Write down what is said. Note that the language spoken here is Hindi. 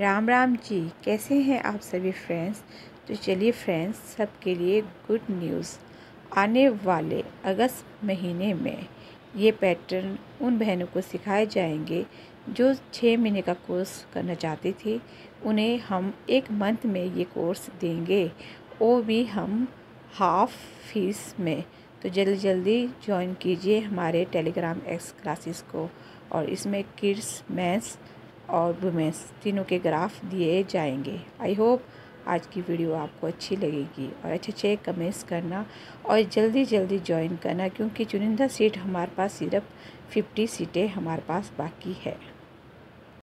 राम राम जी, कैसे हैं आप सभी फ्रेंड्स तो चलिए फ्रेंड्स सबके लिए गुड न्यूज़ आने वाले अगस्त महीने में ये पैटर्न उन बहनों को सिखाए जाएँगे जो छः महीने का कोर्स करना चाहती थी। उन्हें हम एक मंथ में ये कोर्स देंगे। वो भी हम हाफ़ फ़ीस में। तो जल्दी जल्दी ज्वाइन कीजिए हमारे टेलीग्राम एक्स क्लासेस को और इसमें किड्स मैथ्स और वुमेंस तीनों के ग्राफ दिए जाएँगे। आई होप आज की वीडियो आपको अच्छी लगेगी और अच्छे अच्छे कमेंट्स करना और जल्दी जल्दी ज्वाइन करना क्योंकि चुनिंदा सीट हमारे पास सिर्फ़ फिफ्टी सीटें हमारे पास बाकी है।